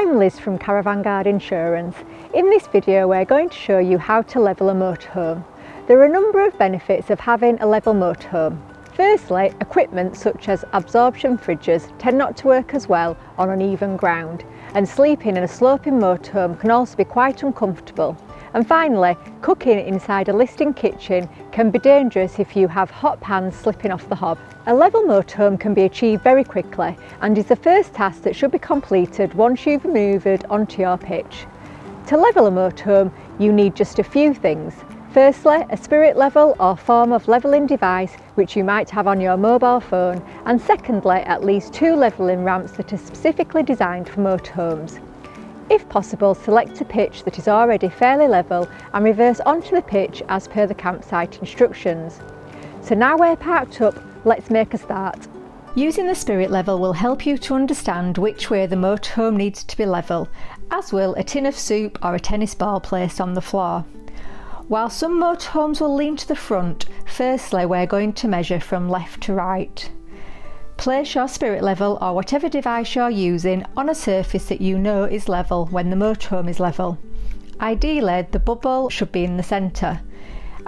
I'm Liz from Caravan Guard Insurance. In this video we're going to show you how to level a motorhome. There are a number of benefits of having a level motorhome. Firstly, equipment such as absorption fridges tend not to work as well on uneven ground and sleeping in a sloping motorhome can also be quite uncomfortable. And finally, cooking inside a listing kitchen can be dangerous if you have hot pans slipping off the hob. A level motorhome can be achieved very quickly and is the first task that should be completed once you've moved onto your pitch. To level a motorhome, you need just a few things. Firstly, a spirit level or form of levelling device which you might have on your mobile phone and secondly, at least two levelling ramps that are specifically designed for motorhomes. If possible, select a pitch that is already fairly level and reverse onto the pitch as per the campsite instructions. So now we're parked up, let's make a start. Using the spirit level will help you to understand which way the motorhome needs to be level, as will a tin of soup or a tennis ball placed on the floor. While some motorhomes will lean to the front, firstly we're going to measure from left to right. Place your spirit level or whatever device you're using on a surface that you know is level when the motorhome is level. Ideally, the bubble should be in the centre.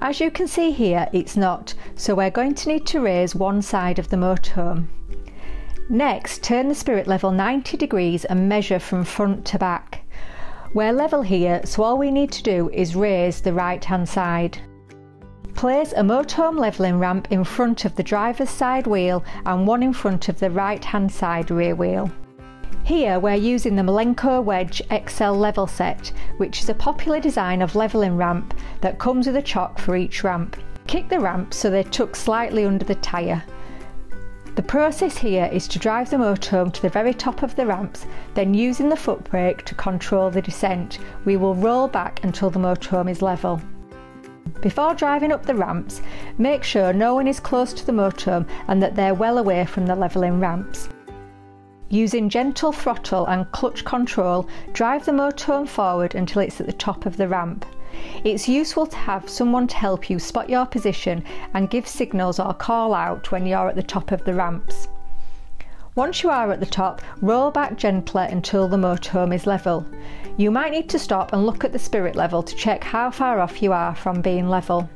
As you can see here, it's not, so we're going to need to raise one side of the motorhome. Next, turn the spirit level 90 degrees and measure from front to back. We're level here, so all we need to do is raise the right hand side. Place a motorhome levelling ramp in front of the driver's side wheel and one in front of the right hand side rear wheel. Here we're using the Milenco Wedge XL level set, which is a popular design of levelling ramp that comes with a chock for each ramp. Kick the ramp so they tuck slightly under the tyre. The process here is to drive the motorhome to the very top of the ramps, then using the foot brake to control the descent, we will roll back until the motorhome is level. Before driving up the ramps, make sure no one is close to the motorhome and that they're well away from the levelling ramps. Using gentle throttle and clutch control, drive the motorhome forward until it's at the top of the ramp. It's useful to have someone to help you spot your position and give signals or call out when you're at the top of the ramps. Once you are at the top, roll back gently until the motorhome is level. You might need to stop and look at the spirit level to check how far off you are from being level.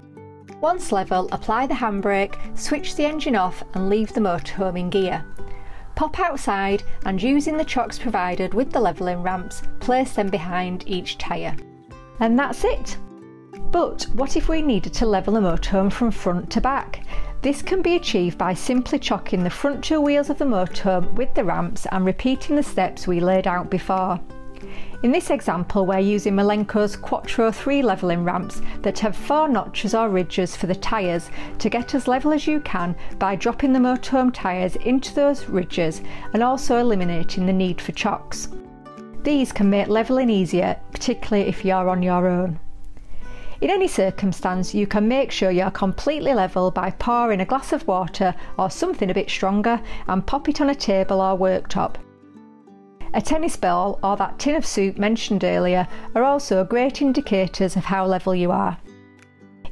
Once level, apply the handbrake, switch the engine off and leave the motorhome in gear. Pop outside and using the chocks provided with the levelling ramps, place them behind each tyre. And that's it! But what if we needed to level a motorhome from front to back? This can be achieved by simply chocking the front two wheels of the motorhome with the ramps and repeating the steps we laid out before. In this example we're using Milenco's Quattro 3 levelling ramps that have four notches or ridges for the tyres to get as level as you can by dropping the motorhome tyres into those ridges and also eliminating the need for chocks. These can make levelling easier, particularly if you're on your own. In any circumstance, you can make sure you're completely level by pouring a glass of water or something a bit stronger and pop it on a table or worktop. A tennis ball or that tin of soup mentioned earlier are also great indicators of how level you are.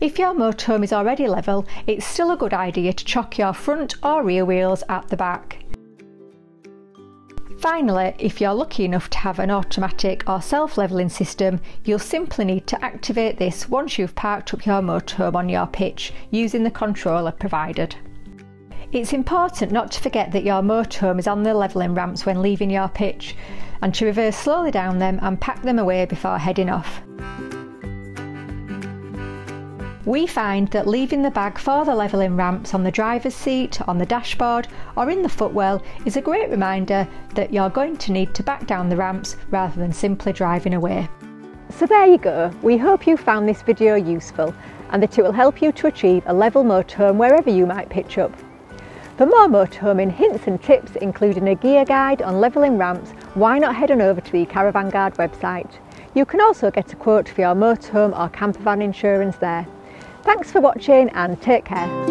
If your motorhome is already level, it's still a good idea to chock your front or rear wheels at the back. Finally, if you're lucky enough to have an automatic or self-levelling system, you'll simply need to activate this once you've parked up your motorhome on your pitch using the controller provided. It's important not to forget that your motorhome is on the levelling ramps when leaving your pitch and to reverse slowly down them and pack them away before heading off. We find that leaving the bag for the levelling ramps on the driver's seat, on the dashboard or in the footwell is a great reminder that you're going to need to back down the ramps rather than simply driving away. So there you go, we hope you found this video useful and that it will help you to achieve a level motorhome wherever you might pitch up. For more motorhoming hints and tips including a gear guide on levelling ramps, why not head on over to the Caravan Guard website. You can also get a quote for your motorhome or campervan insurance there. Thanks for watching and take care.